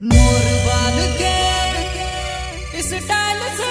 मोर बाल के इस टाइम से